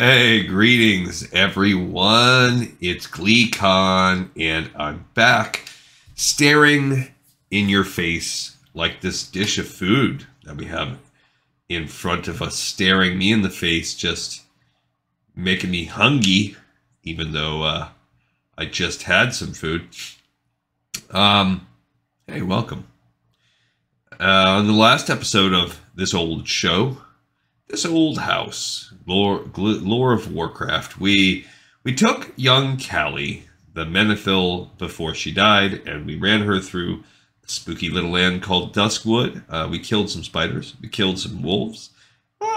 Hey, greetings everyone. It's GleeCon, and I'm back staring in your face like this dish of food that we have in front of us, staring me in the face, just making me hungry, even though uh, I just had some food. Um, hey, welcome. Uh, on the last episode of this old show, this old house, lore, lore of Warcraft, we we took young Callie, the Menethil, before she died, and we ran her through a spooky little land called Duskwood. Uh, we killed some spiders. We killed some wolves.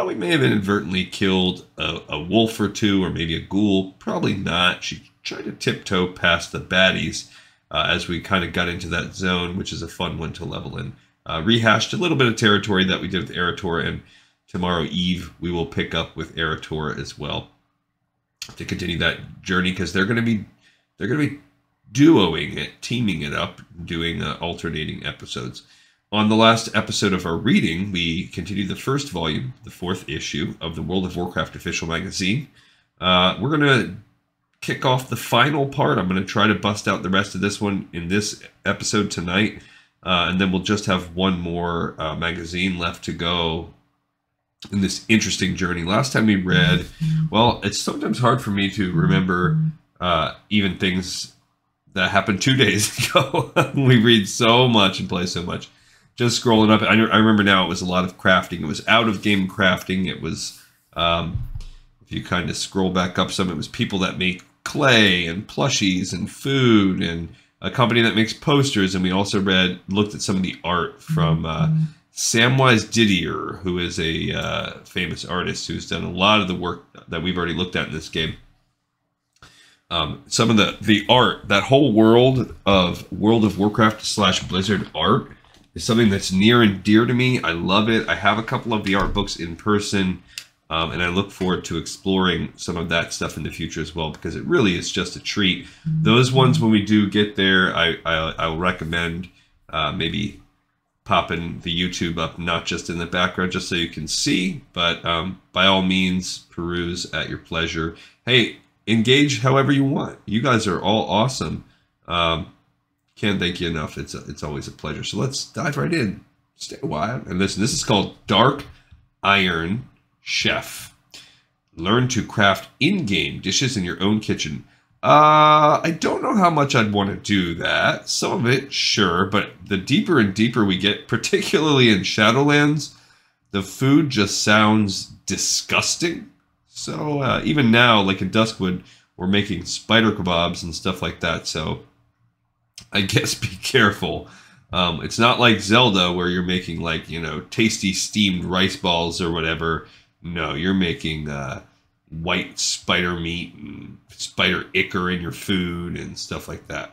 We may have inadvertently killed a, a wolf or two, or maybe a ghoul. Probably not. She tried to tiptoe past the baddies uh, as we kind of got into that zone, which is a fun one to level in. Uh, rehashed a little bit of territory that we did with Eretor and tomorrow eve we will pick up with Eretor as well to continue that journey because they're going to be they're going to be duoing it, teaming it up, doing uh, alternating episodes. On the last episode of our reading, we continued the first volume, the fourth issue of the World of Warcraft official magazine. Uh, we're going to kick off the final part. I'm going to try to bust out the rest of this one in this episode tonight. Uh, and then we'll just have one more uh, magazine left to go in this interesting journey. Last time we read, well, it's sometimes hard for me to remember uh, even things that happened two days ago. we read so much and play so much. Just scrolling up, I, I, remember now it was a lot of crafting. It was out of game crafting. It was, um, if you kind of scroll back up some, it was people that make clay and plushies and food and a company that makes posters. And we also read, looked at some of the art from. Uh, Samwise Didier, who is a uh, famous artist who's done a lot of the work that we've already looked at in this game. Um, some of the the art, that whole world of World of Warcraft slash Blizzard art, is something that's near and dear to me. I love it. I have a couple of the art books in person, um, and I look forward to exploring some of that stuff in the future as well because it really is just a treat. Those ones, when we do get there, I I, I will recommend uh, maybe popping the YouTube up, not just in the background, just so you can see. But um, by all means, peruse at your pleasure. Hey, engage however you want. You guys are all awesome. Um, can't thank you enough. It's a, it's always a pleasure. So let's dive right in. Stay a while and listen. This is called Dark Iron Chef. Learn to craft in-game dishes in your own kitchen. Uh, I don't know how much I'd want to do that. Some of it, sure, but the deeper and deeper we get, particularly in Shadowlands, the food just sounds disgusting. So uh, even now, like in Duskwood, we're making spider kebabs and stuff like that. So I guess be careful. Um, it's not like Zelda where you're making like you know tasty steamed rice balls or whatever. No, you're making uh, white spider meat and spider ichor in your food and stuff like that.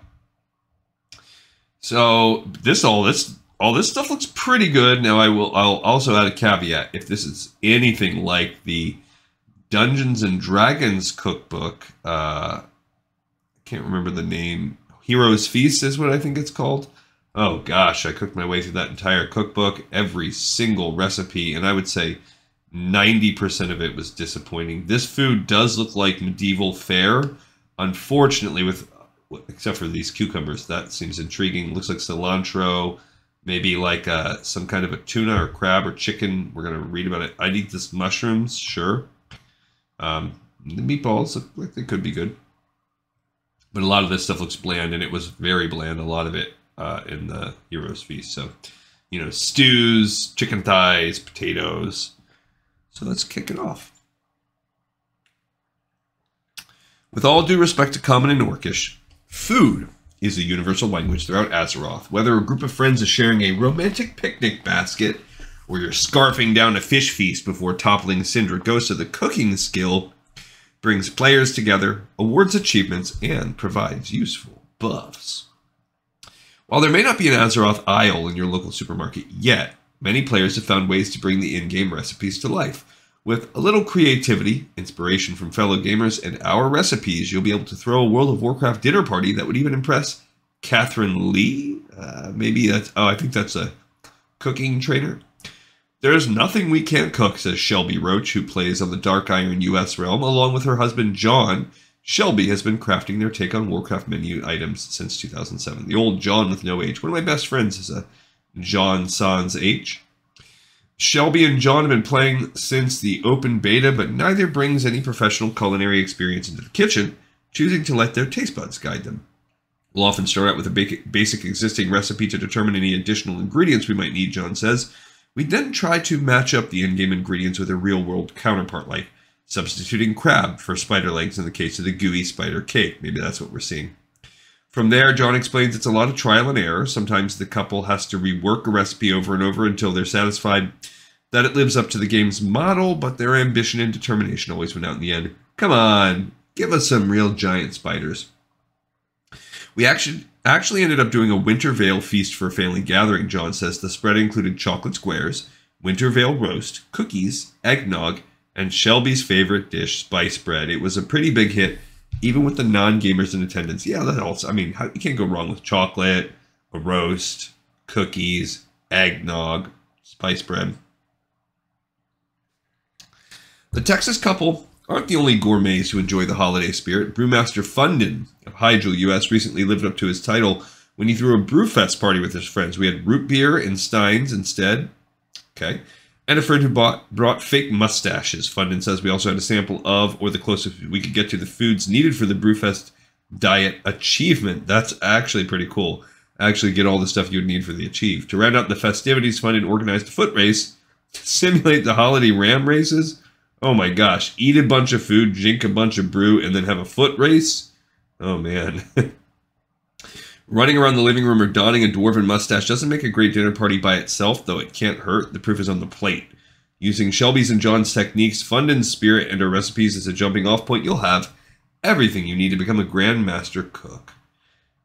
So this all this all this stuff looks pretty good. Now I will I'll also add a caveat. If this is anything like the Dungeons and Dragons cookbook, uh, I can't remember the name. Heroes Feast is what I think it's called. Oh gosh, I cooked my way through that entire cookbook, every single recipe, and I would say 90% of it was disappointing. This food does look like medieval fare. Unfortunately, with except for these cucumbers, that seems intriguing. Looks like cilantro, maybe like uh, some kind of a tuna or crab or chicken. We're gonna read about it. I'd eat this mushrooms, sure. Um, the meatballs look like they could be good, but a lot of this stuff looks bland, and it was very bland. A lot of it uh, in the Heroes Feast. So, you know, stews, chicken thighs, potatoes so let's kick it off. With all due respect to Common and Orcish, food is a universal language throughout Azeroth. Whether a group of friends is sharing a romantic picnic basket, or you're scarfing down a fish feast before toppling of the cooking skill, brings players together, awards achievements, and provides useful buffs. While there may not be an Azeroth aisle in your local supermarket yet, Many players have found ways to bring the in game recipes to life. With a little creativity, inspiration from fellow gamers, and our recipes, you'll be able to throw a World of Warcraft dinner party that would even impress Catherine Lee. Uh, maybe that's, oh, I think that's a cooking trainer. There's nothing we can't cook, says Shelby Roach, who plays on the Dark Iron US realm, along with her husband John. Shelby has been crafting their take on Warcraft menu items since 2007. The old John with no age, One of my best friends is a John Sans H. Shelby and John have been playing since the open beta, but neither brings any professional culinary experience into the kitchen, choosing to let their taste buds guide them. We'll often start out with a basic existing recipe to determine any additional ingredients we might need, John says. We then try to match up the in-game ingredients with a real-world counterpart, like substituting crab for spider legs in the case of the gooey spider cake. Maybe that's what we're seeing. From there, John explains it's a lot of trial and error. Sometimes the couple has to rework a recipe over and over until they're satisfied that it lives up to the game's model, but their ambition and determination always win out in the end. Come on, give us some real giant spiders. We actually actually ended up doing a Winter Veil feast for a family gathering, John says. The spread included chocolate squares, Winter Veil roast, cookies, eggnog, and Shelby's favorite dish, spice bread. It was a pretty big hit, even with the non-gamers in attendance. Yeah, that also, I mean, how, you can't go wrong with chocolate, a roast, cookies, eggnog, spice bread. The Texas couple aren't the only gourmets who enjoy the holiday spirit. Brewmaster Fundin of Hyjal US recently lived up to his title when he threw a brewfest party with his friends. We had root beer and steins instead. Okay. And a friend who bought, brought fake mustaches. Fundin says we also had a sample of, or the closest we could get to the foods needed for the Brewfest diet achievement. That's actually pretty cool. Actually, get all the stuff you'd need for the achieve. To round out the festivities, Fundin organized a foot race to simulate the holiday ram races Oh my gosh, eat a bunch of food, drink a bunch of brew, and then have a foot race? Oh man. Running around the living room or donning a dwarven mustache doesn't make a great dinner party by itself, though it can't hurt. The proof is on the plate. Using Shelby's and John's techniques, fun and spirit, and our recipes as a jumping off point, you'll have everything you need to become a grandmaster cook.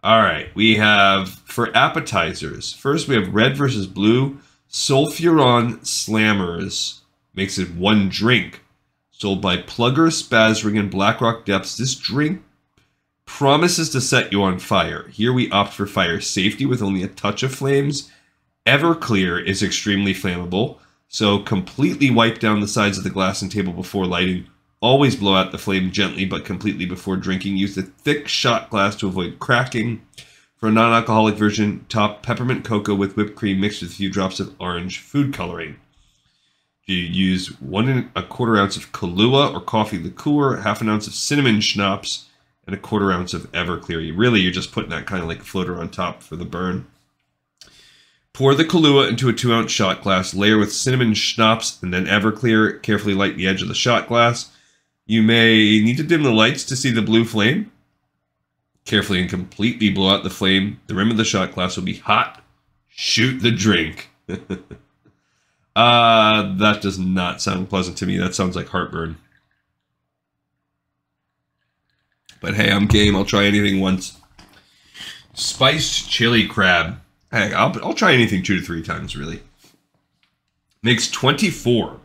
All right, we have for appetizers. First, we have red versus blue sulfuron slammers. Makes it one drink sold by Plugger, Spazzring, and Blackrock Depths. This drink promises to set you on fire. Here we opt for fire safety with only a touch of flames. Everclear is extremely flammable, so completely wipe down the sides of the glass and table before lighting. Always blow out the flame gently but completely before drinking. Use a thick shot glass to avoid cracking. For a non-alcoholic version, top peppermint cocoa with whipped cream mixed with a few drops of orange food coloring. You use one and a quarter ounce of Kahlua or coffee liqueur, half an ounce of cinnamon schnapps, and a quarter ounce of Everclear. You really, you're just putting that kind of like floater on top for the burn. Pour the Kahlua into a two ounce shot glass, layer with cinnamon schnapps and then Everclear. Carefully light the edge of the shot glass. You may need to dim the lights to see the blue flame. Carefully and completely blow out the flame. The rim of the shot glass will be hot. Shoot the drink. Uh, that does not sound pleasant to me. That sounds like heartburn. But hey, I'm game. I'll try anything once. Spiced chili crab. Hey, I'll, I'll try anything two to three times, really. Makes 24.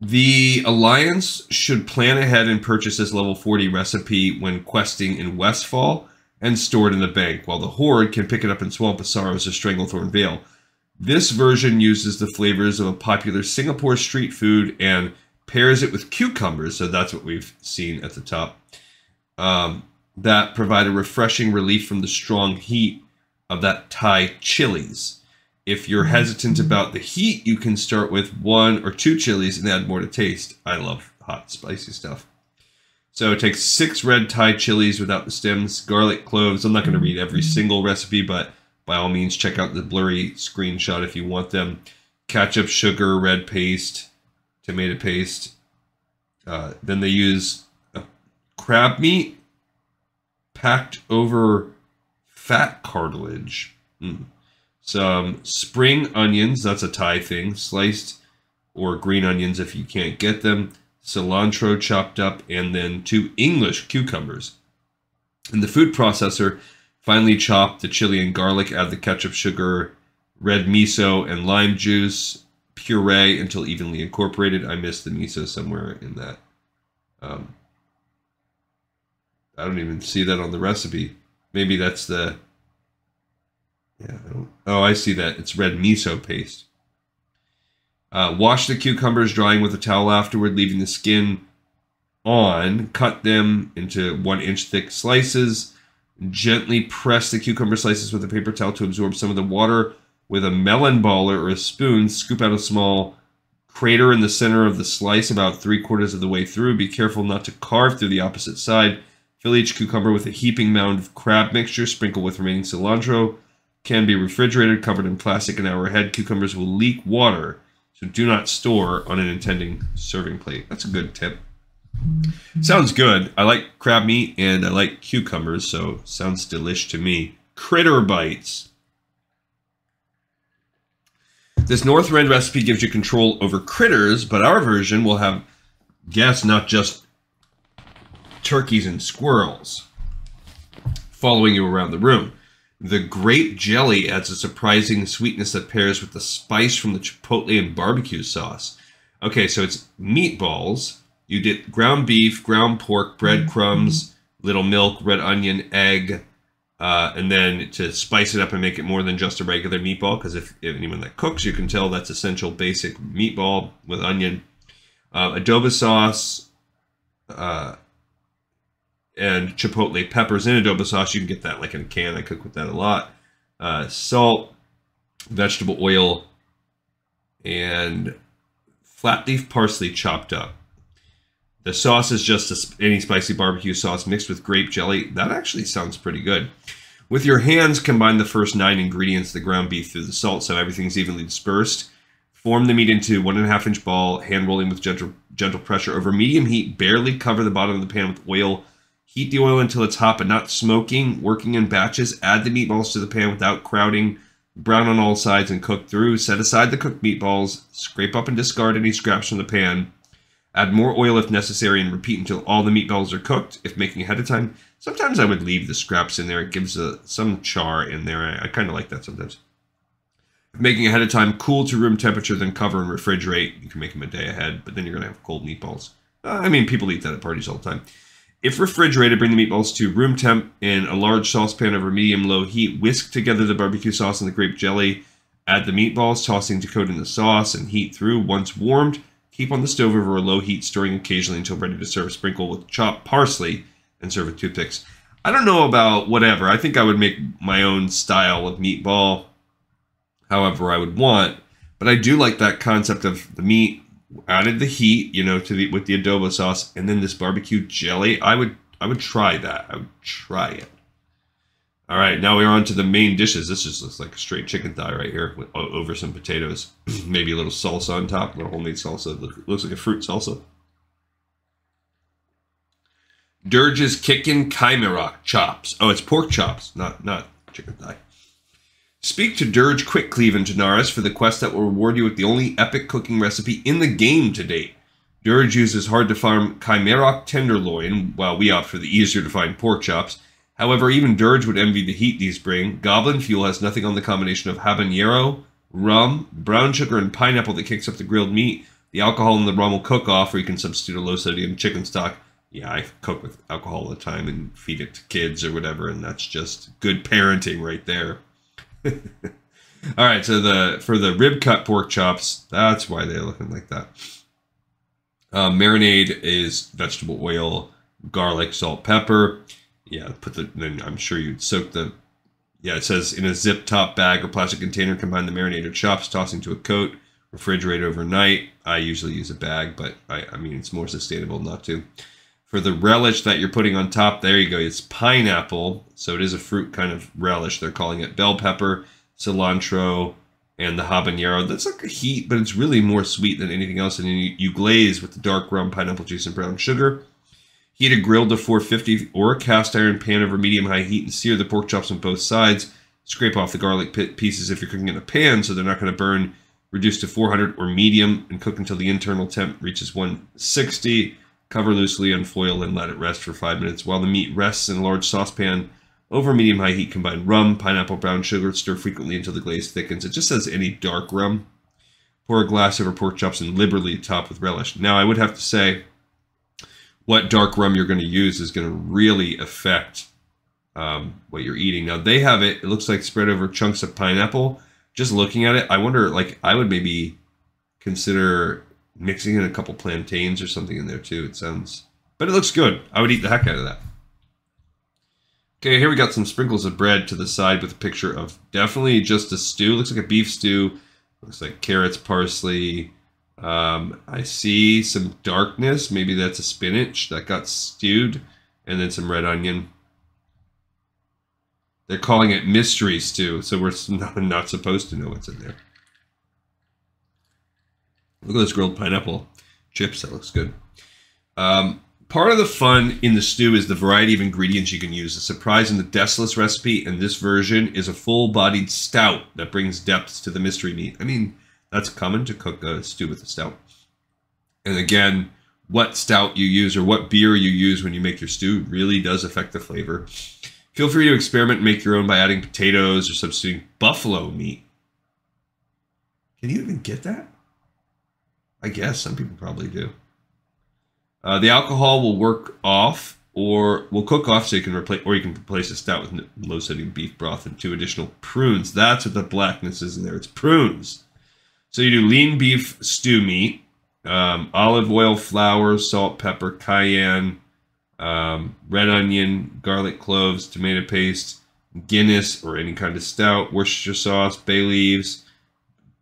The Alliance should plan ahead and purchase this level 40 recipe when questing in Westfall and store it in the bank, while the Horde can pick it up in Swamp of Sorrows or Stranglethorn Vale. This version uses the flavors of a popular Singapore street food and pairs it with cucumbers. So that's what we've seen at the top. Um, that provide a refreshing relief from the strong heat of that Thai chilies. If you're hesitant about the heat, you can start with one or two chilies and add more to taste. I love hot, spicy stuff. So it takes six red Thai chilies without the stems, garlic cloves. I'm not going to read every single recipe, but by all means, check out the blurry screenshot if you want them. Ketchup, sugar, red paste, tomato paste. Uh, then they use crab meat packed over fat cartilage. Mm. Some spring onions, that's a Thai thing, sliced or green onions if you can't get them, cilantro chopped up, and then two English cucumbers. In the food processor, Finely chop the chili and garlic, add the ketchup, sugar, red miso, and lime juice. Puree until evenly incorporated. I missed the miso somewhere in that. Um, I don't even see that on the recipe. Maybe that's the. Yeah. I oh, I see that. It's red miso paste. Uh, wash the cucumbers, drying with a towel afterward, leaving the skin on. Cut them into one inch thick slices. Gently press the cucumber slices with a paper towel to absorb some of the water. With a melon baller or a spoon, scoop out a small crater in the center of the slice about three quarters of the way through. Be careful not to carve through the opposite side. Fill each cucumber with a heaping mound of crab mixture. Sprinkle with remaining cilantro. Can be refrigerated, covered in plastic an hour ahead. Cucumbers will leak water, so do not store on an intending serving plate. That's a good tip. Sounds good. I like crab meat and I like cucumbers, so sounds delish to me. Critter bites. This Northrend recipe gives you control over critters, but our version will have guests, not just turkeys and squirrels, following you around the room. The grape jelly adds a surprising sweetness that pairs with the spice from the chipotle and barbecue sauce. Okay, so it's meatballs. You did ground beef, ground pork, breadcrumbs, little milk, red onion, egg, uh, and then to spice it up and make it more than just a regular meatball, because if, if, anyone that cooks, you can tell that's essential basic meatball with onion, uh, adobo sauce, uh, and chipotle peppers in adobo sauce. You can get that like in a can. I cook with that a lot. Uh, salt, vegetable oil, and flat leaf parsley chopped up. The sauce is just a, any spicy barbecue sauce mixed with grape jelly. That actually sounds pretty good. With your hands, combine the first nine ingredients, the ground beef, through the salt so everything's evenly dispersed. Form the meat into one and a half inch ball, hand rolling with gentle, gentle pressure over medium heat. Barely cover the bottom of the pan with oil. Heat the oil until it's hot but not smoking, working in batches. Add the meatballs to the pan without crowding. Brown on all sides and cook through. Set aside the cooked meatballs. Scrape up and discard any scraps from the pan. Add more oil if necessary and repeat until all the meatballs are cooked. If making ahead of time, sometimes I would leave the scraps in there. It gives a, some char in there. I, I kind of like that sometimes. If making ahead of time, cool to room temperature, then cover and refrigerate. You can make them a day ahead, but then you're going to have cold meatballs. Uh, I mean, people eat that at parties all the time. If refrigerated, bring the meatballs to room temp in a large saucepan over medium-low heat. Whisk together the barbecue sauce and the grape jelly. Add the meatballs, tossing to coat in the sauce, and heat through. Once warmed, Keep on the stove over a low heat, stirring occasionally until ready to serve. Sprinkle with chopped parsley and serve with toothpicks. I don't know about whatever. I think I would make my own style of meatball, however I would want. But I do like that concept of the meat added the heat, you know, to the with the adobo sauce, and then this barbecue jelly. I would I would try that. I would try it. All right, now we're on to the main dishes. This just looks like a straight chicken thigh right here with, over some potatoes. Maybe a little salsa on top, a little homemade salsa. Look, looks like a fruit salsa. Dirge's Kickin' Chimera chops. Oh, it's pork chops, not not chicken thigh. Speak to Dirge Quick Cleave and Tanaris for the quest that will reward you with the only epic cooking recipe in the game to date. Dirge uses hard to farm Chimera tenderloin, while we opt for the easier to find pork chops. However, even Dirge would envy the heat these bring. Goblin Fuel has nothing on the combination of habanero, rum, brown sugar, and pineapple that kicks up the grilled meat. The alcohol in the rum will cook off, or you can substitute a low sodium chicken stock. Yeah, I cook with alcohol all the time and feed it to kids or whatever, and that's just good parenting right there. all right, so the for the rib cut pork chops, that's why they're looking like that. Uh, marinade is vegetable oil, garlic, salt, pepper yeah, put the. Then I'm sure you'd soak the. Yeah, it says in a zip top bag or plastic container, combine the marinated chops, tossing to a coat, refrigerate overnight. I usually use a bag, but I, I mean it's more sustainable not to. For the relish that you're putting on top, there you go. It's pineapple, so it is a fruit kind of relish. They're calling it bell pepper, cilantro, and the habanero. That's like a heat, but it's really more sweet than anything else. And you, you glaze with the dark rum, pineapple juice, and brown sugar. Heat a grill to 450 or a cast iron pan over medium high heat and sear the pork chops on both sides. Scrape off the garlic pieces if you're cooking in a pan so they're not going to burn. Reduce to 400 or medium and cook until the internal temp reaches 160. Cover loosely on foil and let it rest for 5 minutes. While the meat rests in a large saucepan over medium high heat, combine rum, pineapple, brown sugar, stir frequently until the glaze thickens. It just says any dark rum. Pour a glass over pork chops and liberally top with relish. Now, I would have to say what dark rum you're going to use is going to really affect um, what you're eating. Now they have it. It looks like spread over chunks of pineapple. Just looking at it, I wonder. Like I would maybe consider mixing in a couple plantains or something in there too. It sounds, but it looks good. I would eat the heck out of that. Okay, here we got some sprinkles of bread to the side with a picture of definitely just a stew. Looks like a beef stew. Looks like carrots, parsley. Um, I see some darkness. Maybe that's a spinach that got stewed. And then some red onion. They're calling it mystery stew, so we're not, not supposed to know what's in there. Look at this grilled pineapple chips. That looks good. Um, part of the fun in the stew is the variety of ingredients you can use. The surprise in the Desolace recipe and this version is a full-bodied stout that brings depth to the mystery meat. I mean, that's common to cook a stew with a stout. And again, what stout you use or what beer you use when you make your stew really does affect the flavor. Feel free to experiment and make your own by adding potatoes or substituting buffalo meat. Can you even get that? I guess some people probably do. Uh, the alcohol will work off or will cook off so you can replace or you can replace a stout with low sodium beef broth and two additional prunes. That's what the blackness is in there. It's prunes. So you do lean beef stew meat, um, olive oil, flour, salt, pepper, cayenne, um, red onion, garlic cloves, tomato paste, Guinness or any kind of stout, Worcestershire sauce, bay leaves,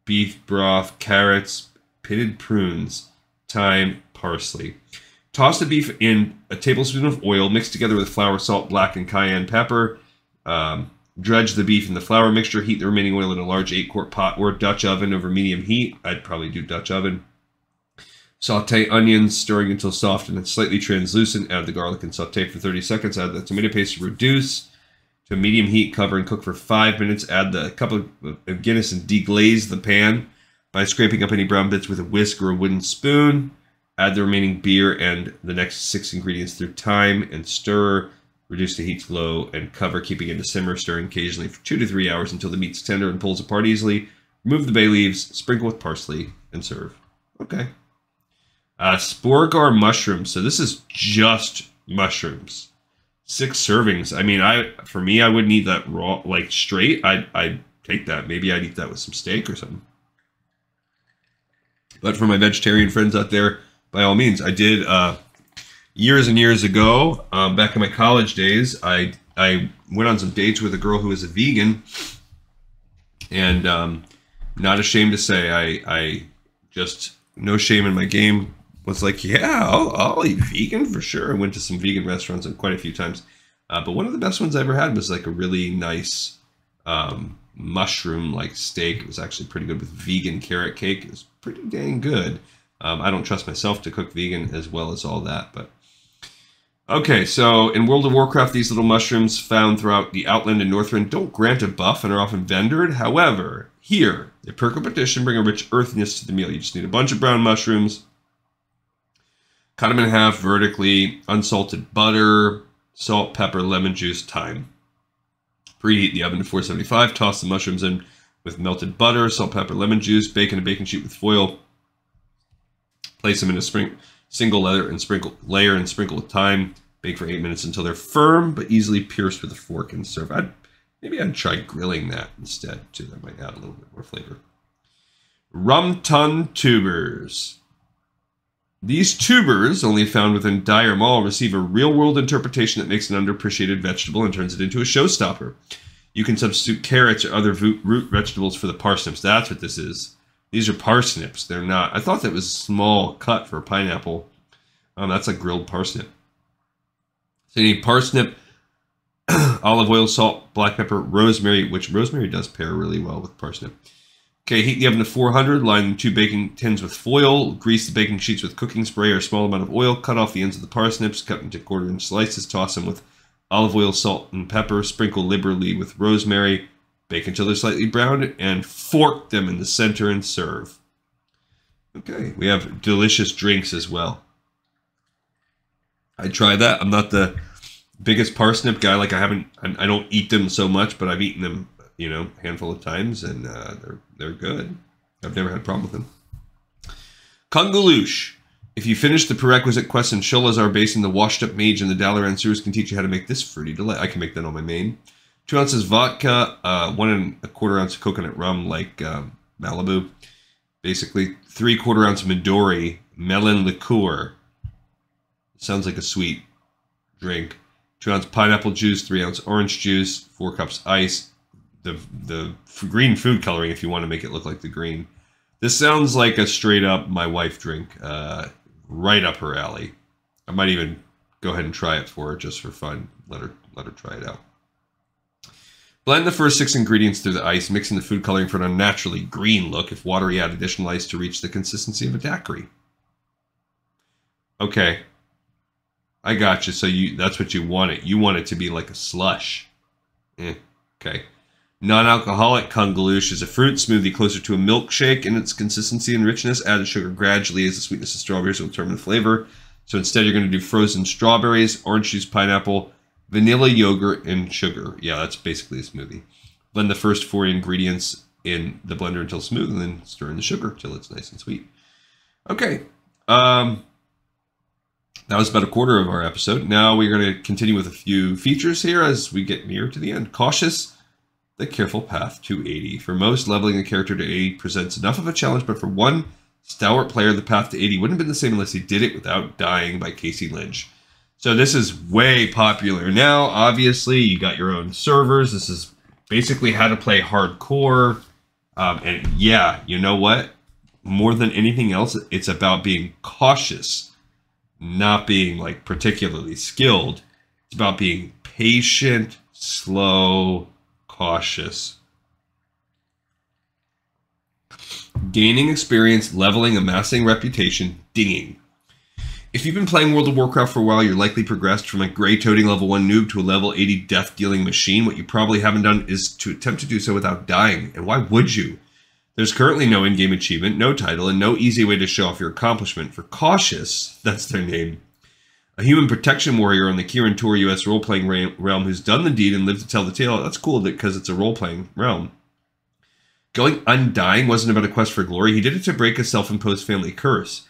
beef broth, carrots, pitted prunes, thyme, parsley. Toss the beef in a tablespoon of oil mixed together with flour, salt, black, and cayenne pepper. Um, dredge the beef in the flour mixture. Heat the remaining oil in a large 8 quart pot or Dutch oven over medium heat. I'd probably do Dutch oven. Saute onions, stirring until soft and slightly translucent. Add the garlic and saute for 30 seconds. Add the tomato paste to reduce to medium heat. Cover and cook for five minutes. Add the cup of Guinness and deglaze the pan by scraping up any brown bits with a whisk or a wooden spoon. Add the remaining beer and the next six ingredients through time and stir. Reduce the heat to low and cover, keeping it to simmer, stirring occasionally for two to three hours until the meat's tender and pulls apart easily. Remove the bay leaves, sprinkle with parsley, and serve. Okay. Uh, Sporgar mushrooms. So this is just mushrooms. Six servings. I mean, I for me, I wouldn't eat that raw, like straight. I'd, I'd take that. Maybe I'd eat that with some steak or something. But for my vegetarian friends out there, by all means, I did uh, years and years ago, um, back in my college days. I I went on some dates with a girl who was a vegan, and um, not ashamed to say, I I just no shame in my game was like, yeah, I'll, I'll eat vegan for sure. I went to some vegan restaurants and quite a few times. Uh, but one of the best ones I ever had was like a really nice um, mushroom like steak. It was actually pretty good with vegan carrot cake. It was pretty dang good. Um, I don't trust myself to cook vegan as well as all that, but okay. So in World of Warcraft, these little mushrooms found throughout the Outland and Northrend don't grant a buff and are often vendored. However, here they perk up addition, bring a rich earthiness to the meal. You just need a bunch of brown mushrooms Cut them in half vertically, unsalted butter, salt, pepper, lemon juice, thyme. Preheat the oven to 475. Toss the mushrooms in with melted butter, salt, pepper, lemon juice. Bake in a baking sheet with foil. Place them in a spring, single layer and sprinkle layer and sprinkle with thyme. Bake for eight minutes until they're firm but easily pierced with a fork and serve. I'd, maybe I'd try grilling that instead too. That might add a little bit more flavor. Runn Tum tubers. These tubers, only found within Dire Maul, receive a real world interpretation that makes an underappreciated vegetable and turns it into a showstopper. You can substitute carrots or other root vegetables for the parsnips. That's what this is. These are parsnips. They're not. I thought that was a small cut for a pineapple. Um, that's a grilled parsnip. So you need parsnip, olive oil, salt, black pepper, rosemary, which rosemary does pair really well with parsnip. Okay, heat the oven to 400, line two baking tins with foil, grease the baking sheets with cooking spray or a small amount of oil, cut off the ends of the parsnips, cut into quarter inch slices, toss them with olive oil, salt, and pepper, sprinkle liberally with rosemary, bake until they're slightly browned, and fork them in the center and serve. Okay, we have delicious drinks as well. I try that. I'm not the biggest parsnip guy. Like I haven't, I don't eat them so much, but I've eaten them you know, handful of times, and uh, they're they're good. I've never had a problem with them. Kungaloosh. If you finish the prerequisite quest in Sholazar Basin, the washed up mage and the Dalaran sewers can teach you how to make this fruity delight. I can make that on my main. Two ounces vodka, uh, one and a quarter ounce of coconut rum, like um, Malibu. Basically, three quarter ounce Midori melon liqueur. Sounds like a sweet drink. Two ounce pineapple juice, three ounce orange juice, four cups ice. The the green food coloring if you want to make it look like the green. This sounds like a straight up my wife drink, uh, right up her alley. I might even go ahead and try it for her just for fun. Let her let her try it out. Blend the first six ingredients through the ice, mixing the food coloring for an unnaturally green look. If watery, add additional ice to reach the consistency of a daiquiri. Okay. I got you. So you that's what you want it. You want it to be like a slush. Eh, okay. Non-alcoholic Kungaloosh is a fruit smoothie closer to a milkshake in its consistency and richness. Add the sugar gradually as the sweetness of strawberries will determine the flavor. So instead, you're going to do frozen strawberries, orange juice, pineapple, vanilla yogurt, and sugar. Yeah, that's basically a smoothie. Blend the first four ingredients in the blender until smooth, and then stir in the sugar till it's nice and sweet. Okay. Um, that was about a quarter of our episode. Now we're going to continue with a few features here as we get near to the end. Cautious, the careful path to 80. For most, leveling a character to 80 presents enough of a challenge, but for one stalwart player, the path to 80 wouldn't have been the same unless he did it without dying by Casey Lynch. So this is way popular now. Obviously, you got your own servers. This is basically how to play hardcore. Um, and yeah, you know what? More than anything else, it's about being cautious, not being like particularly skilled. It's about being patient, slow, cautious. Gaining experience, leveling, amassing reputation, dinging. If you've been playing World of Warcraft for a while, you're likely progressed from a gray toting level 1 noob to a level 80 death dealing machine. What you probably haven't done is to attempt to do so without dying. And why would you? There's currently no in game achievement, no title, and no easy way to show off your accomplishment. For Cautious, that's their name, a human protection warrior on the Kirin Tor US role playing realm who's done the deed and lived to tell the tale. That's cool because it's a role playing realm. Going undying wasn't about a quest for glory, he did it to break a self imposed family curse.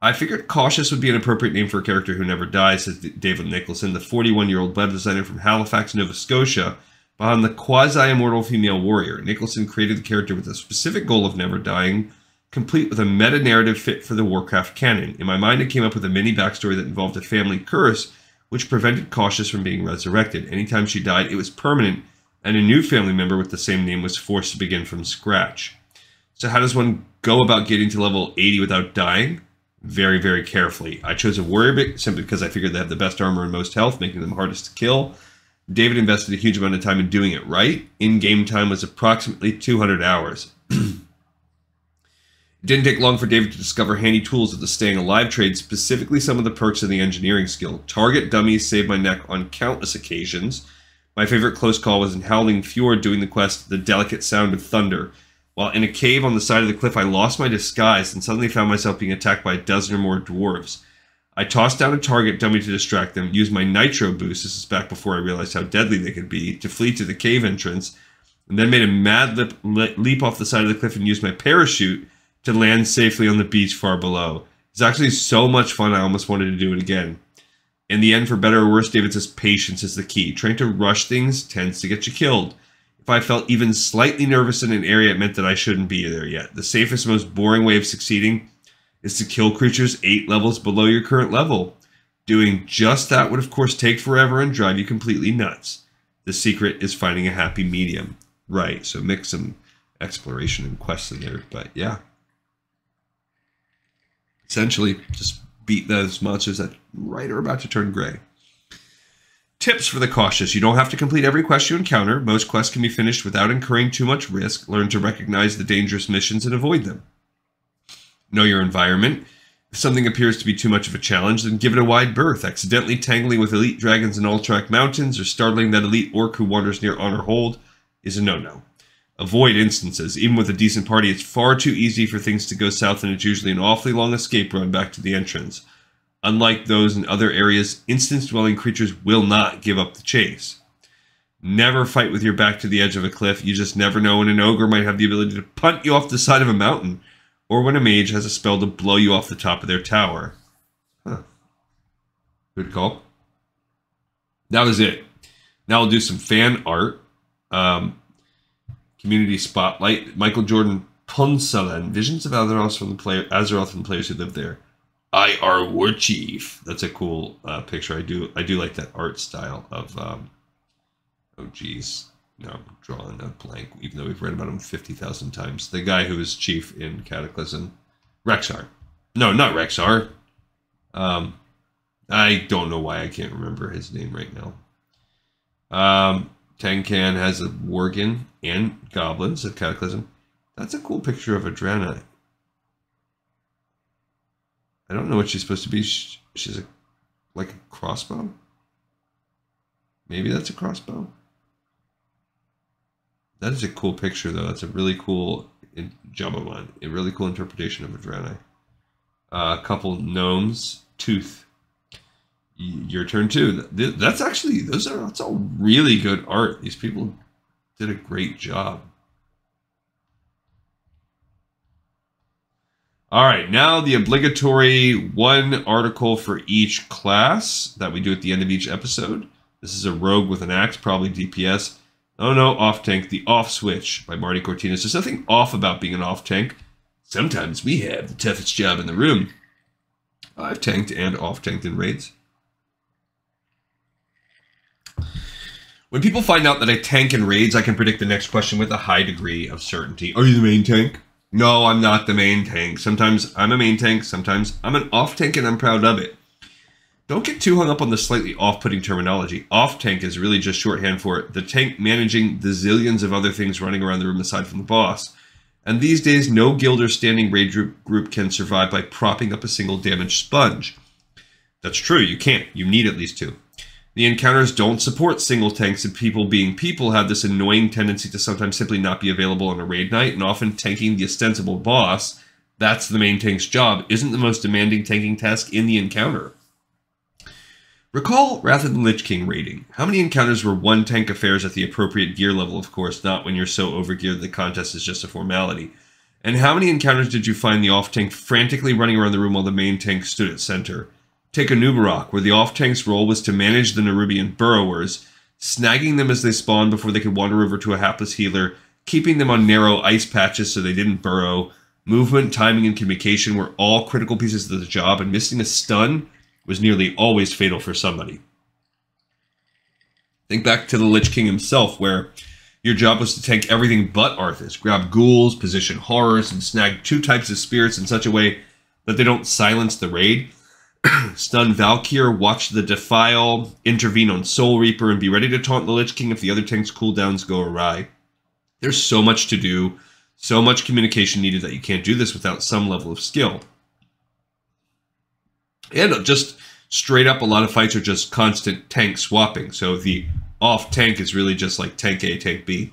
I figured Cautious would be an appropriate name for a character who never dies, says David Nicholson, the 41 year old web designer from Halifax, Nova Scotia, behind the quasi immortal female warrior. Nicholson created the character with a specific goal of never dying, complete with a meta narrative fit for the Warcraft canon. In my mind, it came up with a mini backstory that involved a family curse which prevented Cautious from being resurrected. Anytime she died, it was permanent, and a new family member with the same name was forced to begin from scratch. So, how does one go about getting to level 80 without dying? very, very carefully. I chose a warrior bit simply because I figured they have the best armor and most health, making them hardest to kill. David invested a huge amount of time in doing it right. In game time was approximately 200 hours. didn't take long for David to discover handy tools of the staying alive trade, specifically some of the perks of the engineering skill. Target dummies saved my neck on countless occasions. My favorite close call was in Howling Fjord doing the quest The Delicate Sound of Thunder. While in a cave on the side of the cliff, I lost my disguise and suddenly found myself being attacked by a dozen or more dwarves. I tossed down a target dummy to distract them, used my nitro boost, this is back before I realized how deadly they could be, to flee to the cave entrance, and then made a mad leap off the side of the cliff and used my parachute to land safely on the beach far below. It's actually so much fun, I almost wanted to do it again. In the end, for better or worse, David says patience is the key. Trying to rush things tends to get you killed. If I felt even slightly nervous in an area, it meant that I shouldn't be there yet. The safest, most boring way of succeeding is to kill creatures eight levels below your current level. Doing just that would, of course, take forever and drive you completely nuts. The secret is finding a happy medium. Right, so mix some exploration and quests in there, but yeah. Essentially, just beat those monsters that right are about to turn gray. Tips for the cautious. You don't have to complete every quest you encounter. Most quests can be finished without incurring too much risk. Learn to recognize the dangerous missions and avoid them. Know your environment. If something appears to be too much of a challenge, then give it a wide berth. Accidentally tangling with elite dragons in Alterac Mountains or startling that elite orc who wanders near Honor Hold is a no-no. Avoid instances. Even with a decent party, it's far too easy for things to go south and it's usually an awfully long escape run back to the entrance. Unlike those in other areas, instance dwelling creatures will not give up the chase. Never fight with your back to the edge of a cliff. You just never know when an ogre might have the ability to punt you off the side of a mountain, or when a mage has a spell to blow you off the top of their tower. Huh. Good call. That was it. Now I'll do some fan art. Um, community spotlight. Michael Jordan Punsalan, visions of Azeroth from the player Azeroth from players who live there. I are war chief. That's a cool uh, picture. I do I do like that art style of. Um, oh geez, no, I'm drawing a blank. Even though we've read about him fifty thousand times, the guy who is chief in Cataclysm, Rexxar. No, not Rexxar. Um, I don't know why I can't remember his name right now. Um, Tankan has a Worgen and goblins of Cataclysm. That's a cool picture of Adrena. I don't know what she's supposed to be. She's a like a crossbow. Maybe that's a crossbow. That is a cool picture, though. That's a really cool Jumbo A really cool interpretation of Adrena. Uh, a couple gnomes. Tooth. Your turn too. That's actually those are that's all really good art. These people did a great job. All right, now the obligatory one article for each class that we do at the end of each episode. This is a rogue with an axe, probably DPS. Oh no, off tank, the off switch by Marty Cortinas. There's nothing off about being an off tank. Sometimes we have the toughest job in the room. I've tanked and off tanked in raids. When people find out that I tank in raids, I can predict the next question with a high degree of certainty. Are you the main tank? No, I'm not the main tank. Sometimes I'm a main tank, sometimes I'm an off tank and I'm proud of it. Don't get too hung up on the slightly off putting terminology. Off tank is really just shorthand for the tank managing the zillions of other things running around the room aside from the boss. And these days, no guild or standing raid group can survive by propping up a single damage sponge. That's true, you can't. You need at least two. The encounters don't support single tanks, and people being people have this annoying tendency to sometimes simply not be available on a raid night, and often tanking the ostensible boss, that's the main tank's job, isn't the most demanding tanking task in the encounter. Recall Wrath of the Lich King raiding. How many encounters were one tank affairs at the appropriate gear level, of course, not when you're so overgeared the contest is just a formality. And how many encounters did you find the off tank frantically running around the room while the main tank stood at center? Take a Anub'arak, where the off-tank's role was to manage the Nerubian burrowers, snagging them as they spawned before they could wander over to a hapless healer, keeping them on narrow ice patches so they didn't burrow. Movement, timing, and communication were all critical pieces of the job, and missing a stun was nearly always fatal for somebody. Think back to the Lich King himself, where your job was to tank everything but Arthas, grab ghouls, position horrors, and snag two types of spirits in such a way that they don't silence the raid. stun Valkyr, watch the Defile, intervene on Soul Reaper, and be ready to taunt the Lich King if the other tank's cooldowns go awry. There's so much to do, so much communication needed that you can't do this without some level of skill. And just straight up, a lot of fights are just constant tank swapping. So the off tank is really just like tank A, tank B.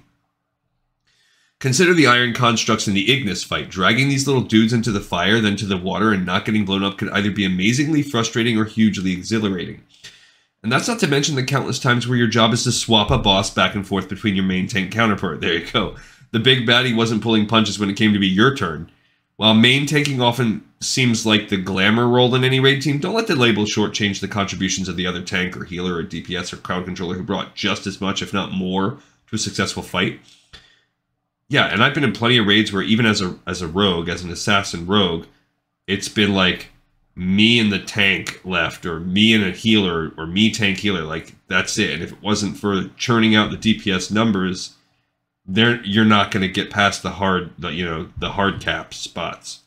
Consider the iron constructs in the Ignis fight. Dragging these little dudes into the fire, then to the water, and not getting blown up could either be amazingly frustrating or hugely exhilarating. And that's not to mention the countless times where your job is to swap a boss back and forth between your main tank counterpart. There you go. The big baddie wasn't pulling punches when it came to be your turn. While main tanking often seems like the glamour role in any raid team, don't let the label shortchange the contributions of the other tank or healer or DPS or crowd controller who brought just as much, if not more, to a successful fight. Yeah, and I've been in plenty of raids where even as a as a rogue, as an assassin rogue, it's been like me and the tank left, or me and a healer, or me tank healer. Like that's it. And if it wasn't for churning out the DPS numbers, there you're not going to get past the hard, the, you know, the hard cap spots.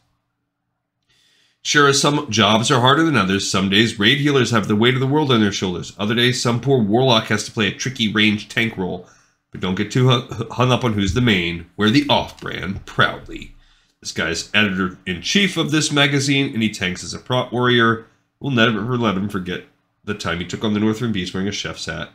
Sure, some jobs are harder than others. Some days, raid healers have the weight of the world on their shoulders. Other days, some poor warlock has to play a tricky range tank role but don't get too hung up on who's the main. We're the off brand, proudly. This guy's editor in chief of this magazine, and he tanks as a prot warrior. We'll never let him forget the time he took on the Northrend Beast wearing a chef's hat,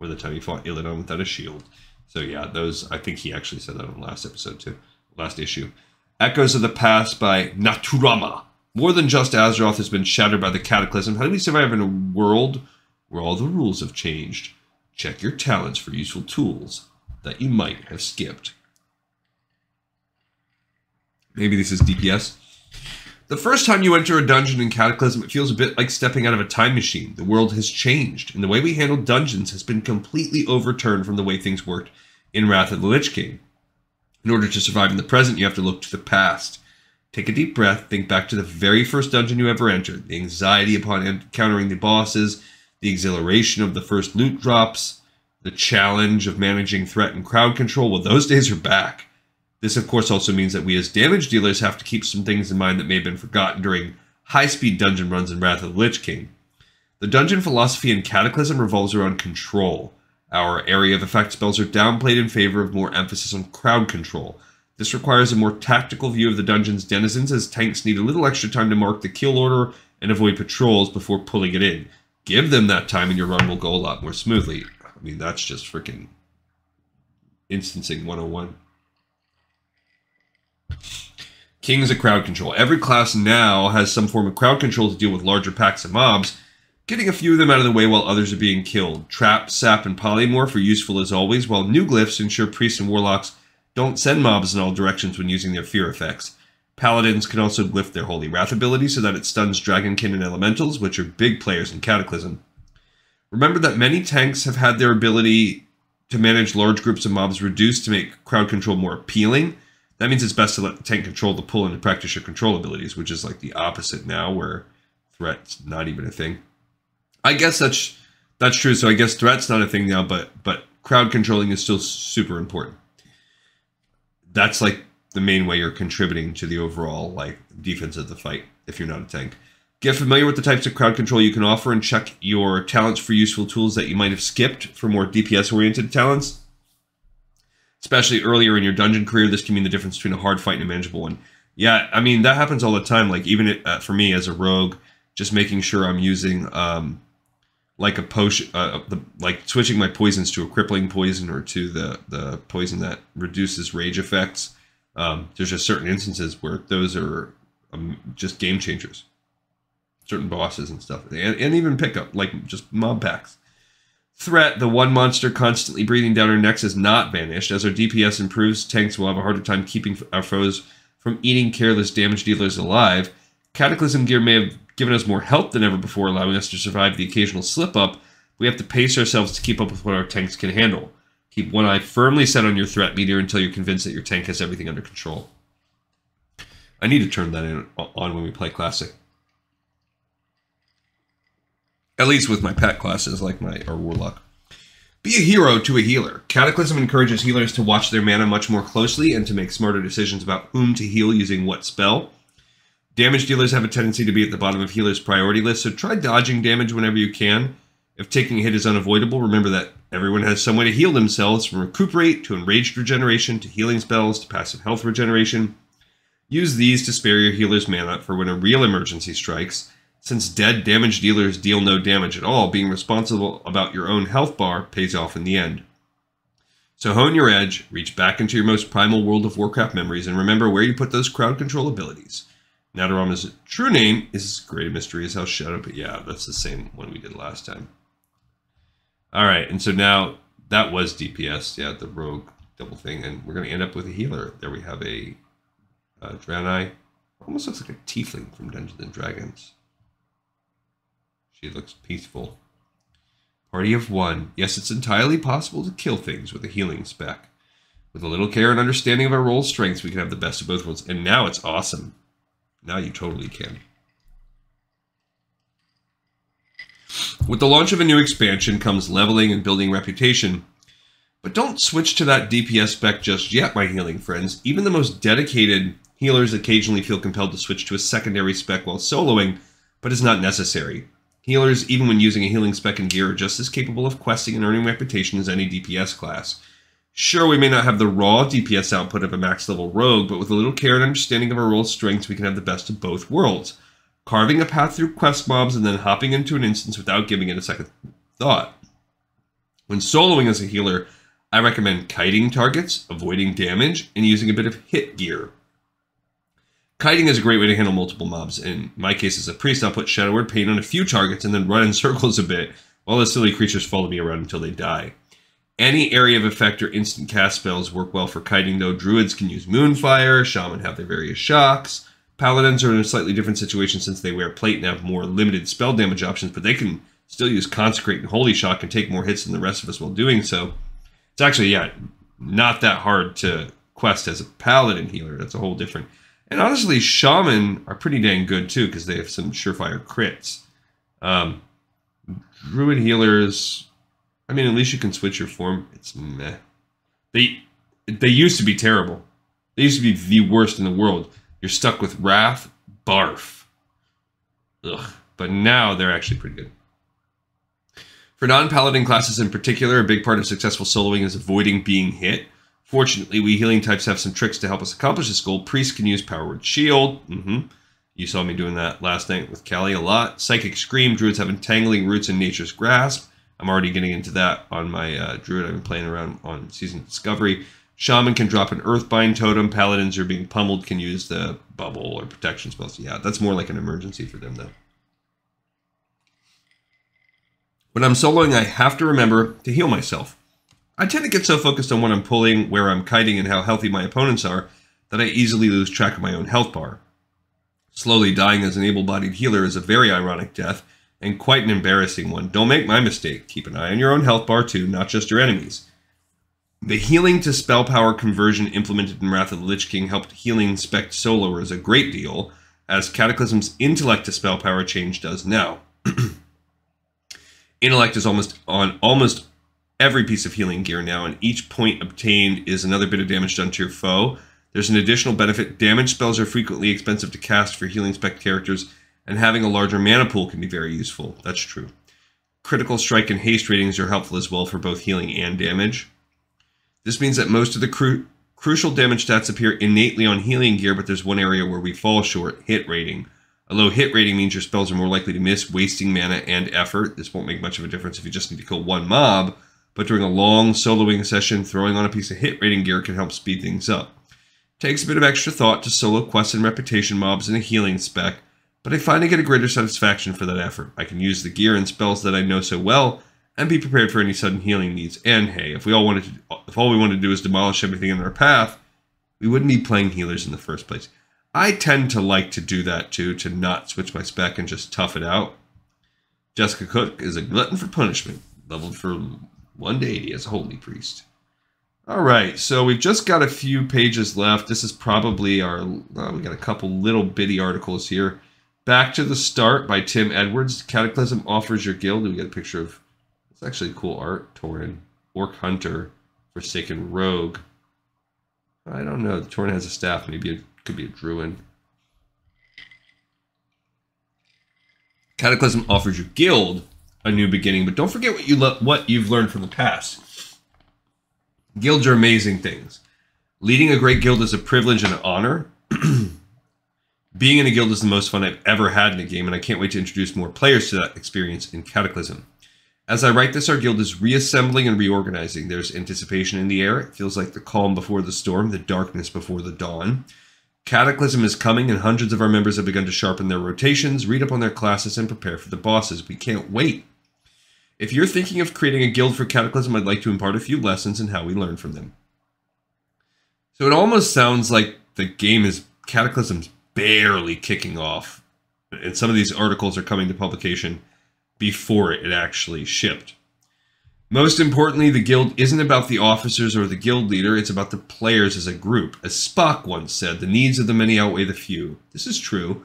or the time he fought Illidan without a shield. So yeah, those I think he actually said that on the last episode too, last issue. Echoes of the Past by Naturama. More than just Azeroth has been shattered by the Cataclysm. How do we survive in a world where all the rules have changed? Check your talents for useful tools that you might have skipped. Maybe this is DPS. The first time you enter a dungeon in Cataclysm, it feels a bit like stepping out of a time machine. The world has changed, and the way we handle dungeons has been completely overturned from the way things worked in Wrath of the Lich King. In order to survive in the present, you have to look to the past. Take a deep breath, think back to the very first dungeon you ever entered, the anxiety upon encountering the bosses, the exhilaration of the first loot drops, the challenge of managing threat and crowd control. Well, those days are back. This, of course, also means that we as damage dealers have to keep some things in mind that may have been forgotten during high speed dungeon runs in Wrath of the Lich King. The dungeon philosophy in Cataclysm revolves around control. Our area of effect spells are downplayed in favor of more emphasis on crowd control. This requires a more tactical view of the dungeon's denizens, as tanks need a little extra time to mark the kill order and avoid patrols before pulling it in. Give them that time, and your run will go a lot more smoothly. I mean, that's just freaking instancing 101. King is a crowd control. Every class now has some form of crowd control to deal with larger packs of mobs, getting a few of them out of the way while others are being killed. Trap, Sap, and Polymorph are useful as always, while new glyphs ensure priests and warlocks don't send mobs in all directions when using their fear effects. Paladins can also lift their Holy Wrath ability so that it stuns Dragonkin and Elementals, which are big players in Cataclysm. Remember that many tanks have had their ability to manage large groups of mobs reduced to make crowd control more appealing. That means it's best to let tank control the pull and to practice your control abilities, which is like the opposite now, where threat's not even a thing. I guess that's that's true. So I guess threat's not a thing now, but but crowd controlling is still super important. That's like the main way you're contributing to the overall like defense of the fight if you're not a tank. Get familiar with the types of crowd control you can offer and check your talents for useful tools that you might have skipped for more DPS oriented talents. Especially earlier in your dungeon career, this can mean the difference between a hard fight and a manageable one. Yeah, I mean, that happens all the time. Like, even it, uh, for me as a rogue, just making sure I'm using um, like a potion, uh, the, like switching my poisons to a crippling poison or to the, the poison that reduces rage effects. Um, there's just certain instances where those are um, just game changers certain bosses and stuff, and, and even pickup, like just mob packs. Threat, the one monster constantly breathing down our necks, is not vanished. As our DPS improves, tanks will have a harder time keeping our foes from eating careless damage dealers alive. Cataclysm gear may have given us more health than ever before, allowing us to survive the occasional slip up. We have to pace ourselves to keep up with what our tanks can handle. Keep one eye firmly set on your threat meter until you're convinced that your tank has everything under control. I need to turn that in, on when we play Classic. At least with my pet classes like my or warlock. Be a hero to a healer. Cataclysm encourages healers to watch their mana much more closely and to make smarter decisions about whom to heal using what spell. Damage dealers have a tendency to be at the bottom of healers' priority list, so try dodging damage whenever you can. If taking a hit is unavoidable, remember that everyone has some way to heal themselves, from recuperate to enraged regeneration to healing spells to passive health regeneration. Use these to spare your healer's mana for when a real emergency strikes. Since dead damage dealers deal no damage at all, being responsible about your own health bar pays off in the end. So hone your edge, reach back into your most primal World of Warcraft memories, and remember where you put those crowd control abilities. Nadarama's true name is as Great a Mystery as Hell Shadow, but yeah, that's the same one we did last time. All right, and so now that was DPS, yeah, the rogue double thing, and we're going to end up with a healer. There we have a uh, Draenei. Almost looks like a tiefling from Dungeons and Dragons. She looks peaceful. Party of one. Yes, it's entirely possible to kill things with a healing spec. With a little care and understanding of our role strengths, we can have the best of both worlds. And now it's awesome. Now you totally can. With the launch of a new expansion comes leveling and building reputation. But don't switch to that DPS spec just yet, my healing friends. Even the most dedicated healers occasionally feel compelled to switch to a secondary spec while soloing, but it's not necessary. Healers, even when using a healing spec and gear, are just as capable of questing and earning reputation as any DPS class. Sure, we may not have the raw DPS output of a max level rogue, but with a little care and understanding of our role's strengths, we can have the best of both worlds. Carving a path through quest mobs and then hopping into an instance without giving it a second thought. When soloing as a healer, I recommend kiting targets, avoiding damage, and using a bit of hit gear. Kiting is a great way to handle multiple mobs. In my case, as a priest, I'll put Shadow Word Pain on a few targets and then run in circles a bit while the silly creatures follow me around until they die. Any area of effect or instant cast spells work well for kiting, though. Druids can use Moonfire, Shaman have their various shocks. Paladins are in a slightly different situation since they wear plate and have more limited spell damage options, but they can still use Consecrate and Holy Shock and take more hits than the rest of us while doing so. It's actually, yeah, not that hard to quest as a paladin healer. That's a whole different. And honestly, shaman are pretty dang good too because they have some surefire crits. Um, druid healers, I mean, at least you can switch your form. It's meh. They they used to be terrible. They used to be the worst in the world. You're stuck with wrath, barf. Ugh. But now they're actually pretty good. For non-paladin classes in particular, a big part of successful soloing is avoiding being hit. Fortunately, we healing types have some tricks to help us accomplish this goal. Priests can use Power Word Shield. Mm-hmm. You saw me doing that last night with Callie a lot. Psychic Scream. Druids have entangling roots in Nature's Grasp. I'm already getting into that on my uh, Druid. I've been playing around on Season Discovery. Shaman can drop an Earthbind totem. Paladins are being pummeled can use the bubble or protection spells. Yeah, that's more like an emergency for them, though. When I'm soloing, I have to remember to heal myself. I tend to get so focused on what I'm pulling, where I'm kiting, and how healthy my opponents are that I easily lose track of my own health bar. Slowly dying as an able bodied healer is a very ironic death, and quite an embarrassing one. Don't make my mistake. Keep an eye on your own health bar too, not just your enemies. The healing to spell power conversion implemented in Wrath of the Lich King helped healing spec soloers a great deal, as Cataclysm's intellect to spell power change does now. intellect is almost on almost every piece of healing gear now, and each point obtained is another bit of damage done to your foe. There's an additional benefit. Damage spells are frequently expensive to cast for healing spec characters, and having a larger mana pool can be very useful. That's true. Critical strike and haste ratings are helpful as well for both healing and damage. This means that most of the cru crucial damage stats appear innately on healing gear, but there's one area where we fall short, hit rating. A low hit rating means your spells are more likely to miss, wasting mana and effort. This won't make much of a difference if you just need to kill one mob, but during a long soloing session, throwing on a piece of hit rating gear can help speed things up. Takes a bit of extra thought to solo quests and reputation mobs in a healing spec, but I find I get a greater satisfaction for that effort. I can use the gear and spells that I know so well and be prepared for any sudden healing needs. And hey, if we all wanted to, if all we wanted to do is demolish everything in our path, we wouldn't be playing healers in the first place. I tend to like to do that too, to not switch my spec and just tough it out. Jessica Cook is a glutton for punishment, leveled for 1 to 80 as a holy priest. All right, so we've just got a few pages left. This is probably our, we got a couple little bitty articles here. Back to the Start by Tim Edwards. Cataclysm offers your guild. We got a picture of, it's actually cool art, Torin. Orc Hunter, Forsaken Rogue. I don't know. Torin has a staff. Maybe it could be a druid. Cataclysm offers your guild a new beginning, but don't forget what you what you've learned from the past. Guilds are amazing things. Leading a great guild is a privilege and an honor. Being in a guild is the most fun I've ever had in a game, and I can't wait to introduce more players to that experience in Cataclysm. As I write this, our guild is reassembling and reorganizing. There's anticipation in the air. It feels like the calm before the storm, the darkness before the dawn. Cataclysm is coming, and hundreds of our members have begun to sharpen their rotations, read up on their classes, and prepare for the bosses. We can't wait. If you're thinking of creating a guild for Cataclysm, I'd like to impart a few lessons and how we learn from them. So it almost sounds like the game is Cataclysm's barely kicking off. And some of these articles are coming to publication before it actually shipped. Most importantly, the guild isn't about the officers or the guild leader, it's about the players as a group. As Spock once said, the needs of the many outweigh the few. This is true.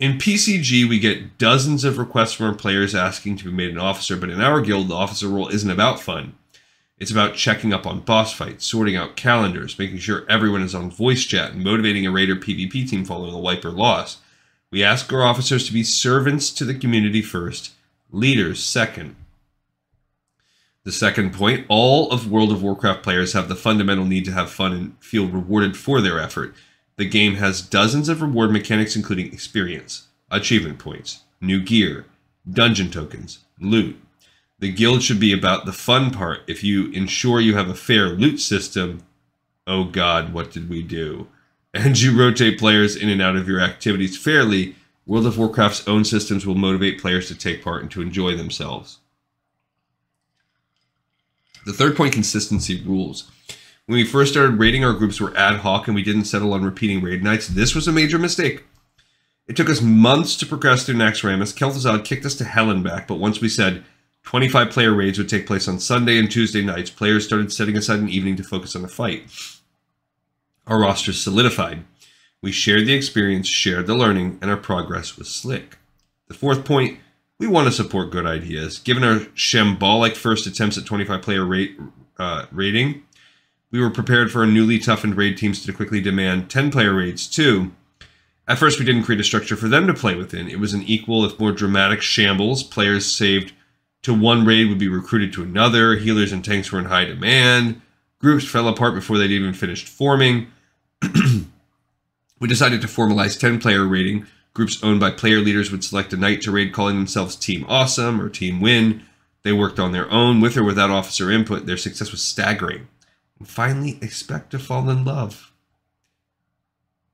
In PCG, we get dozens of requests from our players asking to be made an officer, but in our guild, the officer role isn't about fun. It's about checking up on boss fights, sorting out calendars, making sure everyone is on voice chat, and motivating a raider PvP team following a wipe or loss. We ask our officers to be servants to the community first, leaders second. The second point all of World of Warcraft players have the fundamental need to have fun and feel rewarded for their effort. The game has dozens of reward mechanics, including experience, achievement points, new gear, dungeon tokens, loot, the guild should be about the fun part. If you ensure you have a fair loot system, oh god, what did we do? And you rotate players in and out of your activities fairly, World of Warcraft's own systems will motivate players to take part and to enjoy themselves. The third point consistency rules. When we first started raiding, our groups were ad hoc and we didn't settle on repeating raid nights. This was a major mistake. It took us months to progress through Naxxramas. Kel'Thuzad kicked us to hell and back, but once we said, 25 player raids would take place on Sunday and Tuesday nights. Players started setting aside an evening to focus on a fight. Our roster solidified. We shared the experience, shared the learning, and our progress was slick. The fourth point, we want to support good ideas. Given our shambolic first attempts at 25 player rate, uh, rating, we were prepared for our newly toughened raid teams to quickly demand 10 player raids too. At first, we didn't create a structure for them to play within. It was an equal, if more dramatic, shambles. Players saved to one raid would be recruited to another. Healers and tanks were in high demand. Groups fell apart before they'd even finished forming. we decided to formalize 10 player raiding. Groups owned by player leaders would select a night to raid, calling themselves Team Awesome or Team Win. They worked on their own, with or without officer input. Their success was staggering. And finally, expect to fall in love.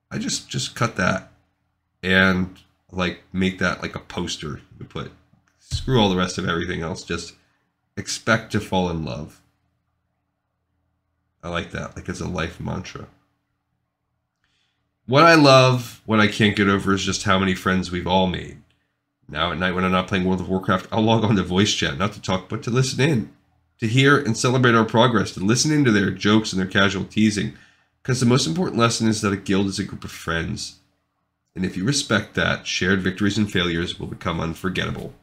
I just just cut that and like make that like a poster to put. Screw all the rest of everything else. Just expect to fall in love. I like that. Like it's a life mantra. What I love, what I can't get over is just how many friends we've all made. Now at night when I'm not playing World of Warcraft, I'll log on to voice chat, not to talk, but to listen in, to hear and celebrate our progress, to listen into their jokes and their casual teasing. Because the most important lesson is that a guild is a group of friends. And if you respect that, shared victories and failures will become unforgettable.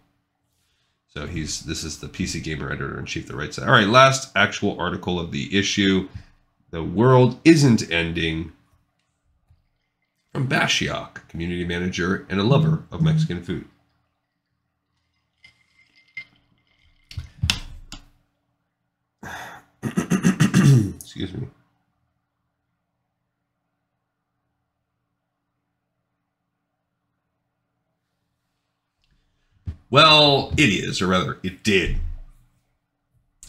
So he's this is the PC Gamer editor in chief that writes that. All right, last actual article of the issue. The world isn't ending. From Bashiok, community manager and a lover of Mexican food. Excuse me. Well, it is, or rather, it did.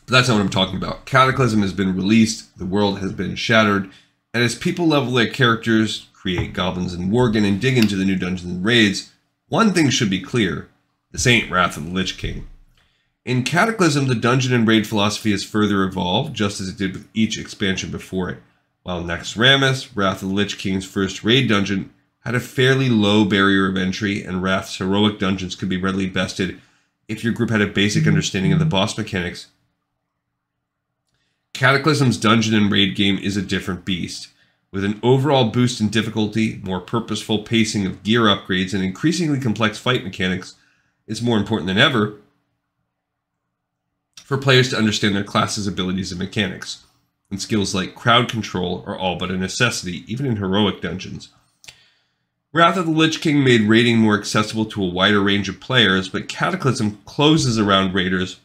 But that's not what I'm talking about. Cataclysm has been released, the world has been shattered, and as people level their characters, create goblins and worgen, and dig into the new dungeons and raids, one thing should be clear this ain't Wrath of the Lich King. In Cataclysm, the dungeon and raid philosophy has further evolved, just as it did with each expansion before it. While Naxxramas, Wrath of the Lich King's first raid dungeon, had a fairly low barrier of entry, and Wrath's heroic dungeons could be readily bested if your group had a basic understanding of the boss mechanics. Cataclysm's dungeon and raid game is a different beast. With an overall boost in difficulty, more purposeful pacing of gear upgrades, and increasingly complex fight mechanics, it's more important than ever for players to understand their class's abilities and mechanics. And skills like crowd control are all but a necessity, even in heroic dungeons. Wrath of the Lich King made raiding more accessible to a wider range of players, but Cataclysm closes around raiders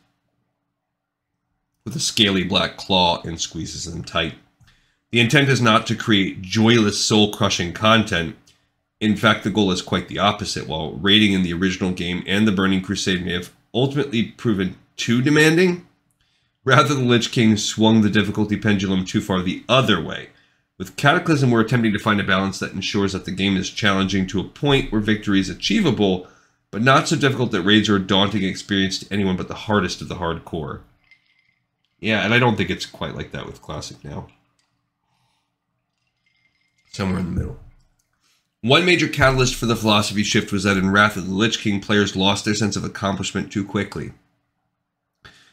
with a scaly black claw and squeezes them tight. The intent is not to create joyless, soul crushing content. In fact, the goal is quite the opposite. While raiding in the original game and the Burning Crusade may have ultimately proven too demanding, Wrath of the Lich King swung the difficulty pendulum too far the other way. With Cataclysm, we're attempting to find a balance that ensures that the game is challenging to a point where victory is achievable, but not so difficult that raids are a daunting experience to anyone but the hardest of the hardcore. Yeah, and I don't think it's quite like that with Classic now. Somewhere in the middle. One major catalyst for the philosophy shift was that in Wrath of the Lich King, players lost their sense of accomplishment too quickly.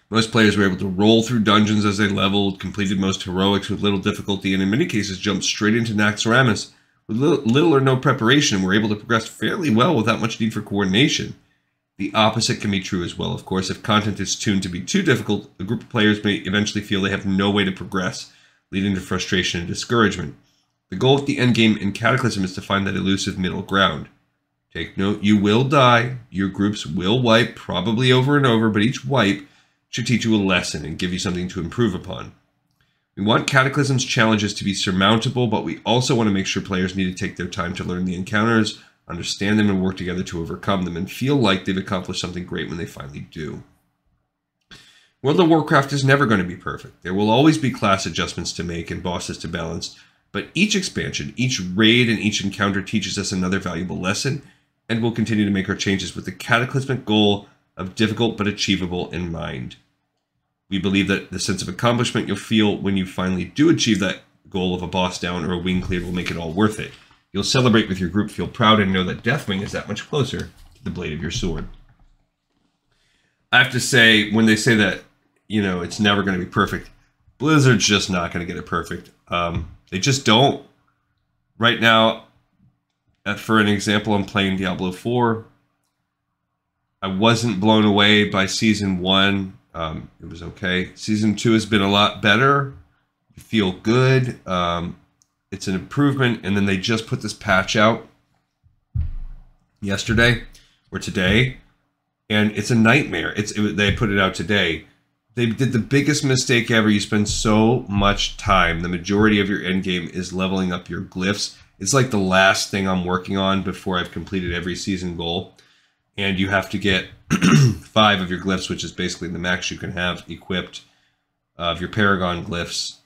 Most players were able to roll through dungeons as they leveled, completed most heroics with little difficulty, and in many cases jumped straight into Naxxramas with little, little or no preparation and were able to progress fairly well without much need for coordination. The opposite can be true as well, of course. If content is tuned to be too difficult, a group of players may eventually feel they have no way to progress, leading to frustration and discouragement. The goal at the endgame in Cataclysm is to find that elusive middle ground. Take note, you will die, your groups will wipe, probably over and over, but each wipe should teach you a lesson and give you something to improve upon. We want Cataclysm's challenges to be surmountable, but we also want to make sure players need to take their time to learn the encounters, understand them, and work together to overcome them, and feel like they've accomplished something great when they finally do. World of Warcraft is never going to be perfect. There will always be class adjustments to make and bosses to balance, but each expansion, each raid, and each encounter teaches us another valuable lesson, and we'll continue to make our changes with the cataclysmic goal of difficult but achievable in mind. We believe that the sense of accomplishment you'll feel when you finally do achieve that goal of a boss down or a wing cleared will make it all worth it. You'll celebrate with your group, feel proud, and know that Deathwing is that much closer to the blade of your sword. I have to say, when they say that, you know, it's never going to be perfect, Blizzard's just not going to get it perfect. Um, they just don't. right now, uh, for an example, I'm playing Diablo 4. I wasn't blown away by season one. Um, it was okay. Season two has been a lot better. You feel good. Um, it's an improvement. And then they just put this patch out yesterday or today, and it's a nightmare. It's it, they put it out today. They did the biggest mistake ever. You spend so much time. The majority of your end game is leveling up your glyphs. It's like the last thing I'm working on before I've completed every season goal. And you have to get five of your glyphs, which is basically the max you can have equipped uh, of your Paragon glyphs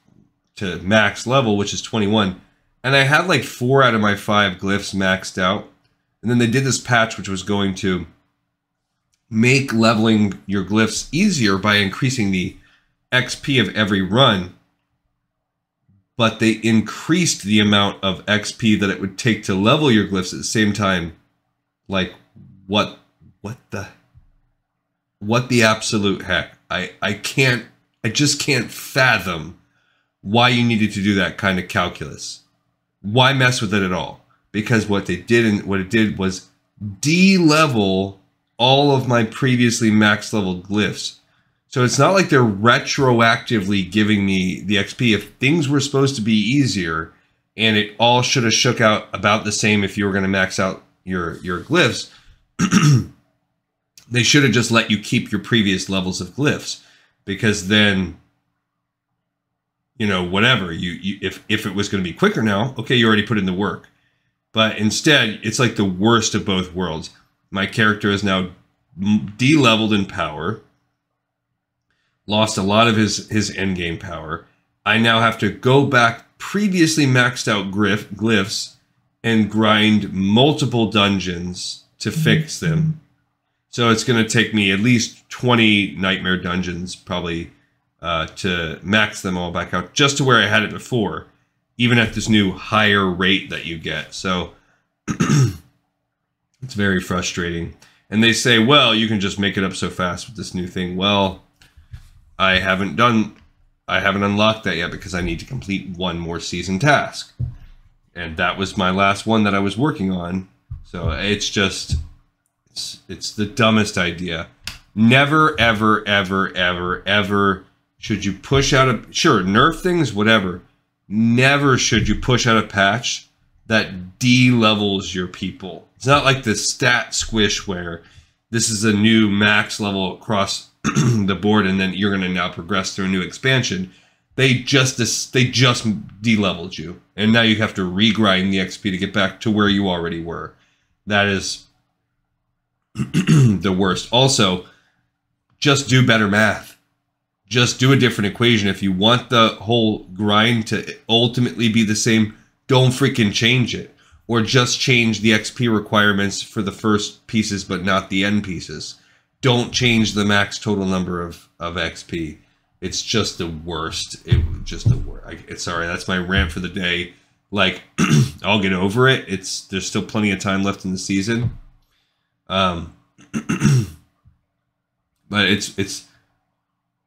to max level, which is 21. And I had like four out of my five glyphs maxed out. And then they did this patch, which was going to make leveling your glyphs easier by increasing the XP of every run. But they increased the amount of XP that it would take to level your glyphs at the same time. Like, what, what the, what the absolute heck? I, I can't, I just can't fathom why you needed to do that kind of calculus. Why mess with it at all? Because what they did and what it did was de-level all of my previously max level glyphs. So it's not like they're retroactively giving me the XP. If things were supposed to be easier and it all should have shook out about the same if you were going to max out your your glyphs, they should have just let you keep your previous levels of glyphs because then you know whatever you, you if if it was going to be quicker now okay you already put in the work but instead it's like the worst of both worlds my character is now de-leveled in power, lost a lot of his his end game power. I now have to go back previously maxed out glyph, glyphs and grind multiple dungeons to mm-hmm. fix them. So it's going to take me at least 20 nightmare dungeons probably uh, to max them all back out just to where I had it before, even at this new higher rate that you get. So It's very frustrating. And they say, well, you can just make it up so fast with this new thing. Well, I haven't done, I haven't unlocked that yet because I need to complete one more season task. And that was my last one that I was working on. So it's just, it's, it's the dumbest idea. Never, ever, ever, ever, ever should you push out a, sure, nerf things, whatever. Never should you push out a patch that de-levels your people. It's not like the stat squish where this is a new max level across the board and then you're going to now progress through a new expansion. They just they just de-leveled you and now you have to regrind the XP to get back to where you already were. That is the worst. Also, just do better math. Just do a different equation. If you want the whole grind to ultimately be the same, don't freaking change it. Or just change the XP requirements for the first pieces, but not the end pieces. Don't change the max total number of, of XP. It's just the worst. It just the worst. It's sorry. That's my rant for the day. Like, I'll get over it. It's there's still plenty of time left in the season. Um, but it's it's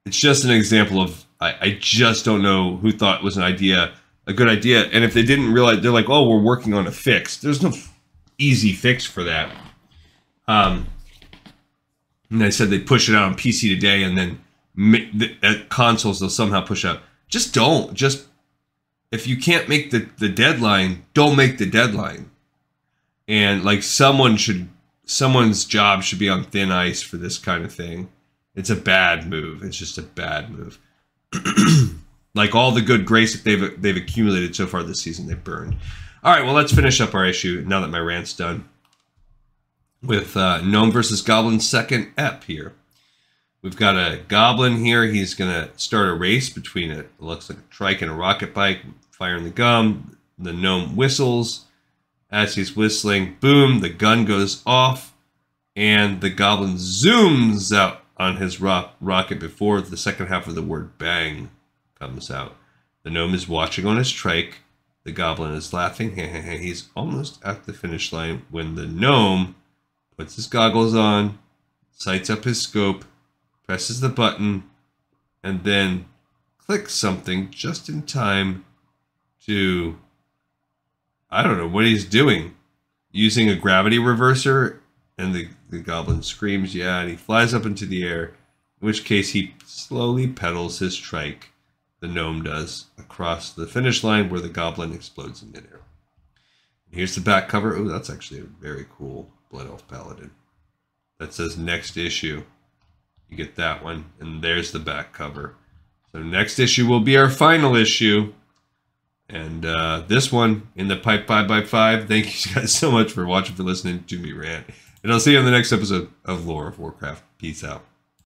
it's just an example of I, I just don't know who thought it was an idea a good idea. And if they didn't realize, they're like, oh, we're working on a fix. There's no easy fix for that. Um, and they said they push it out on PC today, and then at consoles they'll somehow push out. Just don't. Just if you can't make the the deadline, don't make the deadline. And like someone should, someone's job should be on thin ice for this kind of thing. It's a bad move. It's just a bad move. Like all the good grace that they've they've accumulated so far this season, they've burned. All right, well, let's finish up our issue now that my rant's done with uh, Gnome versus Goblin second ep here. We've got a goblin here. He's going to start a race between a looks like a trike and a rocket bike, firing the gun. The gnome whistles. As he's whistling, boom, the gun goes off, and the goblin zooms out on his ro- rocket before the second half of the word bang comes out. The gnome is watching on his trike. The goblin is laughing. He's almost at the finish line when the gnome puts his goggles on, sights up his scope, presses the button, and then clicks something just in time to I don't know what he's doing. Using a gravity reverser, and the, the goblin screams, yeah, and he flies up into the air, in which case he slowly pedals his trike, the gnome does, across the finish line where the goblin explodes in midair. Here's the back cover. Oh, that's actually a very cool Blood Elf Paladin. That says next issue. You get that one, and there's the back cover. So next issue will be our final issue. And uh, this one in the Pipe 5x5. Thank you guys so much for watching, for listening to me rant. And I'll see you on the next episode of Lore of Warcraft. Peace out.